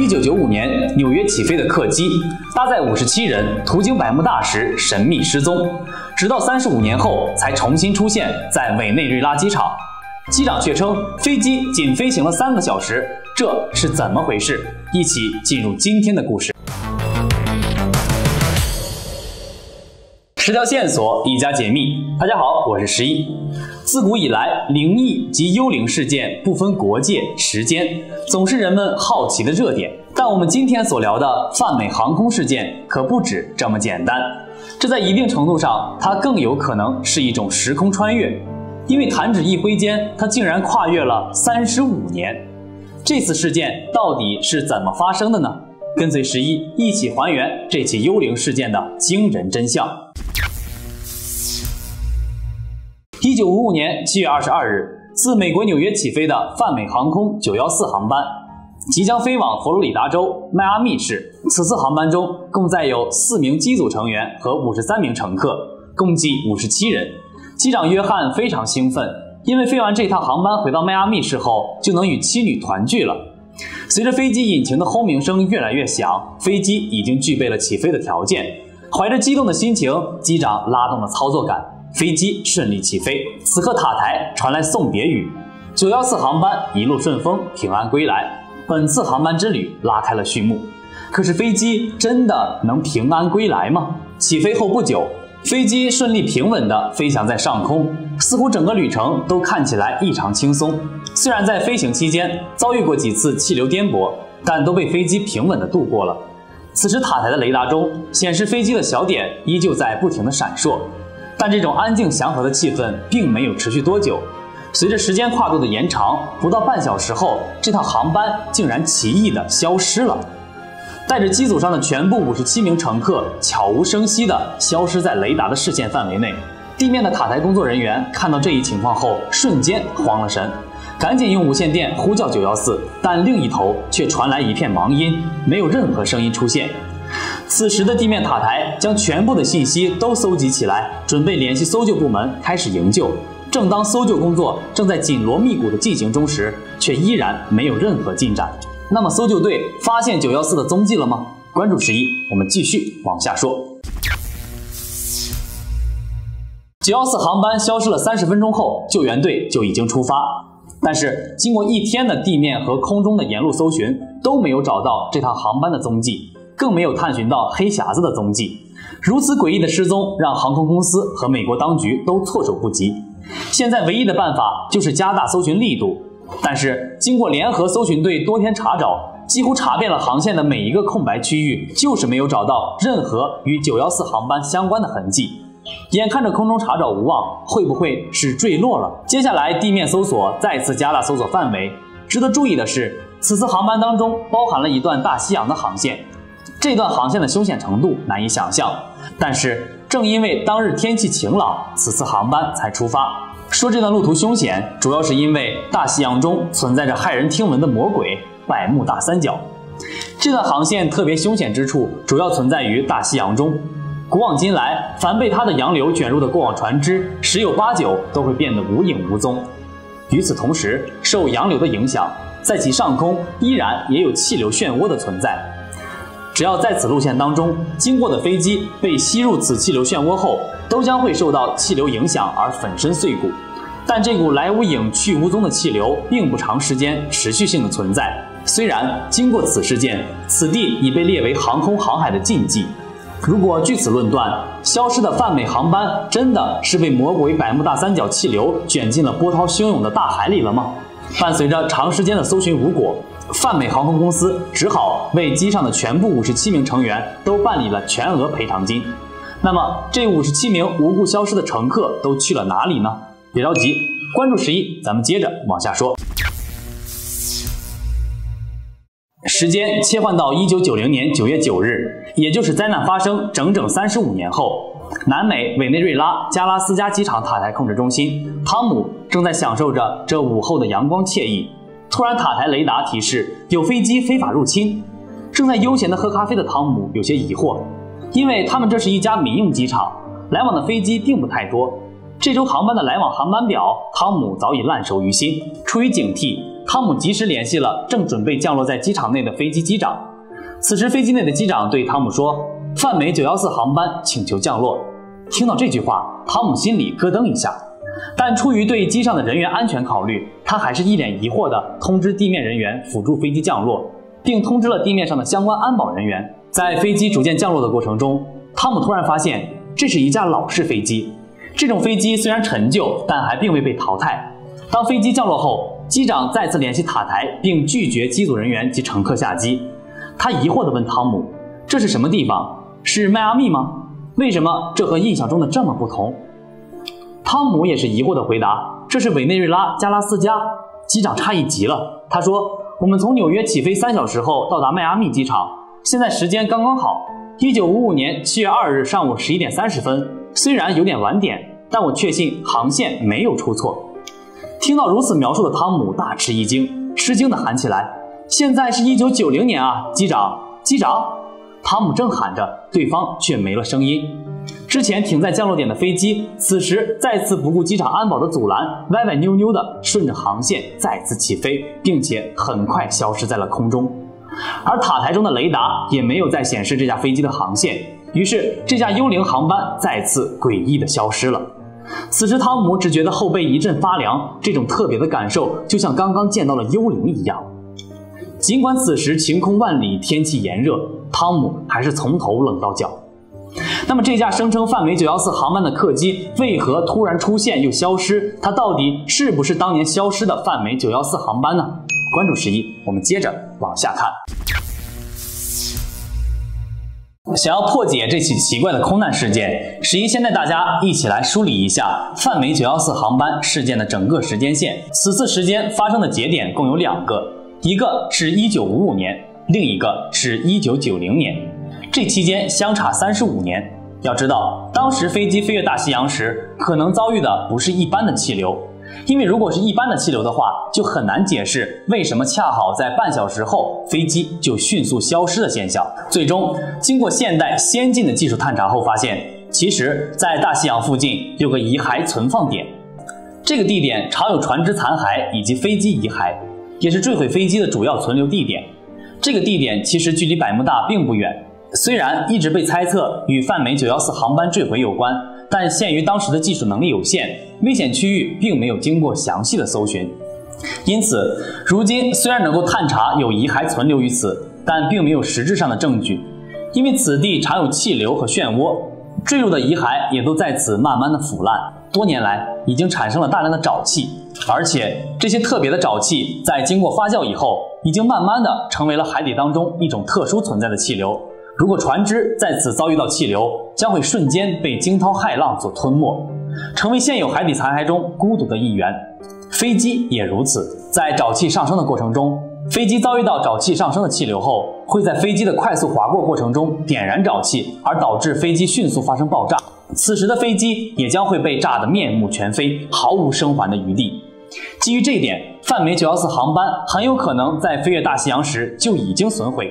一九九五年，纽约起飞的客机搭载五十七人，途经百慕大时神秘失踪，直到三十五年后才重新出现在委内瑞拉机场。机长却称飞机仅飞行了三个小时，这是怎么回事？一起进入今天的故事。十条线索，一家解密。大家好，我是十一。自古以来，灵异及幽灵事件不分国界、时间，总是人们好奇的热点。但我们今天所聊的泛美航空事件可不止这么简单。这在一定程度上，它更有可能是一种时空穿越，因为弹指一挥间，它竟然跨越了三十五年。这次事件到底是怎么发生的呢？跟随十一一起还原这起幽灵事件的惊人真相。一九五五年七月二十二日，自美国纽约起飞的泛美航空九幺四航班，即将飞往佛罗里达州迈阿密市。此次航班中共载有四名机组成员和五十三名乘客，共计五十七人。机长约翰非常兴奋，因为飞完这趟航班回到迈阿密市后，就能与妻女团聚了。随着飞机引擎的轰鸣声越来越响，飞机已经具备了起飞的条件。怀着激动的心情，机长拉动了操作杆。飞机顺利起飞，此刻塔台传来送别语：“九幺四航班一路顺风，平安归来。”本次航班之旅拉开了序幕。可是飞机真的能平安归来吗？起飞后不久，飞机顺利平稳地飞翔在上空，似乎整个旅程都看起来异常轻松。虽然在飞行期间遭遇过几次气流颠簸，但都被飞机平稳地度过了。此时塔台的雷达中显示，飞机的小点依旧在不停地闪烁。但这种安静祥和的气氛并没有持续多久，随着时间跨度的延长，不到半小时后，这趟航班竟然奇异的消失了，带着机组上的全部五十七名乘客悄无声息的消失在雷达的视线范围内。地面的塔台工作人员看到这一情况后，瞬间慌了神，赶紧用无线电呼叫九幺四，但另一头却传来一片忙音，没有任何声音出现。此时的地面塔台将全部的信息都搜集起来，准备联系搜救部门开始营救。正当搜救工作正在紧锣密鼓的进行中时，却依然没有任何进展。那么，搜救队发现九幺四的踪迹了吗？关注十一，我们继续往下说。九幺四航班消失了三十分钟后，救援队就已经出发，但是经过一天的地面和空中的沿路搜寻，都没有找到这趟航班的踪迹。更没有探寻到黑匣子的踪迹，如此诡异的失踪让航空公司和美国当局都措手不及。现在唯一的办法就是加大搜寻力度，但是经过联合搜寻队多天查找，几乎查遍了航线的每一个空白区域，就是没有找到任何与九幺四航班相关的痕迹。眼看着空中查找无望，会不会是坠落了？接下来地面搜索再次加大搜索范围。值得注意的是，此次航班当中包含了一段大西洋的航线。这段航线的凶险程度难以想象，但是正因为当日天气晴朗，此次航班才出发。说这段路途凶险，主要是因为大西洋中存在着骇人听闻的魔鬼——百慕大三角。这段航线特别凶险之处，主要存在于大西洋中。古往今来，凡被它的洋流卷入的过往船只，十有八九都会变得无影无踪。与此同时，受洋流的影响，在其上空依然也有气流漩涡的存在。只要在此路线当中经过的飞机被吸入此气流漩涡后，都将会受到气流影响而粉身碎骨。但这股来无影去无踪的气流并不长时间持续性的存在。虽然经过此事件，此地已被列为航空航海的禁忌。如果据此论断，消失的泛美航班真的是被魔鬼百慕大三角气流卷进了波涛汹涌的大海里了吗？伴随着长时间的搜寻无果。泛美航空公司只好为机上的全部五十七名成员都办理了全额赔偿金。那么，这五十七名无故消失的乘客都去了哪里呢？别着急，关注十一，咱们接着往下说。时间切换到一九九零年九月九日，也就是灾难发生整整三十五年后，南美委内瑞拉加拉斯加机场塔台控制中心，汤姆正在享受着这午后的阳光惬意。突然，塔台雷达提示有飞机非法入侵。正在悠闲地喝咖啡的汤姆有些疑惑，因为他们这是一家民用机场，来往的飞机并不太多。这周航班的来往航班表，汤姆早已烂熟于心。出于警惕，汤姆及时联系了正准备降落在机场内的飞机机长。此时，飞机内的机长对汤姆说：“泛美914航班请求降落。”听到这句话，汤姆心里咯噔一下，但出于对机上的人员安全考虑，他还是一脸疑惑地通知地面人员辅助飞机降落，并通知了地面上的相关安保人员。在飞机逐渐降落的过程中，汤姆突然发现这是一架老式飞机。这种飞机虽然陈旧，但还并未被淘汰。当飞机降落后，机长再次联系塔台，并拒绝机组人员及乘客下机。他疑惑地问汤姆：“这是什么地方？是迈阿密吗？为什么这和印象中的这么不同？”汤姆也是疑惑地回答：“这是委内瑞拉加拉斯加。”机长诧异极了，他说：“我们从纽约起飞三小时后到达迈阿密机场，现在时间刚刚好，一九五五年七月二日上午十一点三十分。虽然有点晚点，但我确信航线没有出错。”听到如此描述的汤姆大吃一惊，吃惊地喊起来：“现在是一九九零年啊，机长，机长！”汤姆正喊着，对方却没了声音。之前停在降落点的飞机，此时再次不顾机场安保的阻拦，歪歪扭扭地顺着航线再次起飞，并且很快消失在了空中。而塔台中的雷达也没有再显示这架飞机的航线，于是这架幽灵航班再次诡异地消失了。此时，汤姆只觉得后背一阵发凉，这种特别的感受就像刚刚见到了幽灵一样。尽管此时晴空万里，天气炎热，汤姆还是从头冷到脚。那么，这架声称泛美914航班的客机为何突然出现又消失？它到底是不是当年消失的泛美914航班呢？关注十一，我们接着往下看。想要破解这起奇怪的空难事件，十一先带大家一起来梳理一下泛美914航班事件的整个时间线。此次时间发生的节点共有两个，一个是一九五五年，另一个是一九九零年，这期间相差三十五年。要知道，当时飞机飞越大西洋时，可能遭遇的不是一般的气流。因为如果是一般的气流的话，就很难解释为什么恰好在半小时后飞机就迅速消失的现象。最终，经过现代先进的技术探查后发现，其实，在大西洋附近有个遗骸存放点，这个地点常有船只残骸以及飞机遗骸，也是坠毁飞机的主要存留地点。这个地点其实距离百慕大并不远，虽然一直被猜测与泛美914航班坠毁有关。但限于当时的技术能力有限，危险区域并没有经过详细的搜寻，因此，如今虽然能够探查有遗骸存留于此，但并没有实质上的证据，因为此地常有气流和漩涡，坠入的遗骸也都在此慢慢的腐烂，多年来已经产生了大量的沼气，而且这些特别的沼气在经过发酵以后，已经慢慢的成为了海底当中一种特殊存在的气流。如果船只在此遭遇到气流，将会瞬间被惊涛骇浪所吞没，成为现有海底残骸中孤独的一员。飞机也如此，在沼气上升的过程中，飞机遭遇到沼气上升的气流后，会在飞机的快速划过过程中点燃沼气，而导致飞机迅速发生爆炸。此时的飞机也将会被炸得面目全非，毫无生还的余地。基于这一点，泛美914航班很有可能在飞越大西洋时就已经损毁。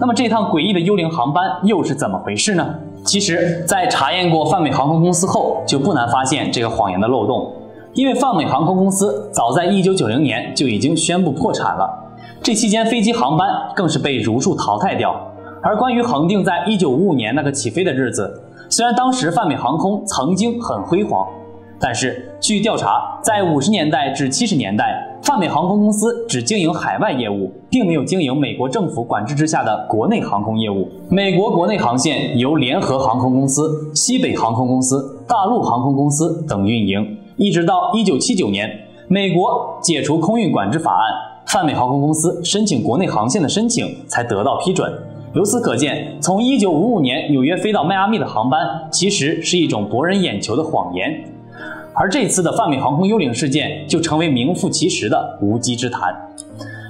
那么这趟诡异的幽灵航班又是怎么回事呢？其实，在查验过泛美航空公司后，就不难发现这个谎言的漏洞。因为泛美航空公司早在1990年就已经宣布破产了，这期间飞机航班更是被如数淘汰掉。而关于恒定在1955年那个起飞的日子，虽然当时泛美航空曾经很辉煌。但是，据调查，在五十年代至七十年代，泛美航空公司只经营海外业务，并没有经营美国政府管制之下的国内航空业务。美国国内航线由联合航空公司、西北航空公司、大陆航空公司等运营，一直到一九七九年，美国解除空运管制法案，泛美航空公司申请国内航线的申请才得到批准。由此可见，从一九五五年纽约飞到迈阿密的航班，其实是一种博人眼球的谎言。而这次的泛美航空幽灵事件就成为名副其实的无稽之谈。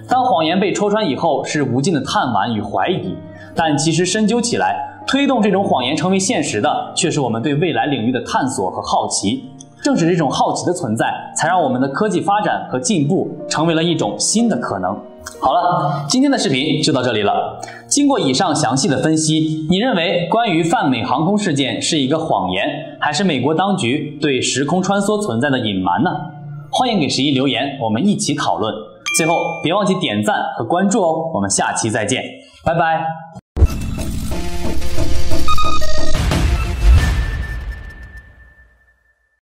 当谎言被戳穿以后，是无尽的叹惋与怀疑。但其实深究起来，推动这种谎言成为现实的，却是我们对未来领域的探索和好奇。正是这种好奇的存在，才让我们的科技发展和进步成为了一种新的可能。好了，今天的视频就到这里了。经过以上详细的分析，你认为关于泛美航空事件是一个谎言，还是美国当局对时空穿梭存在的隐瞒呢？欢迎给十一留言，我们一起讨论。最后别忘记点赞和关注哦，我们下期再见，拜拜。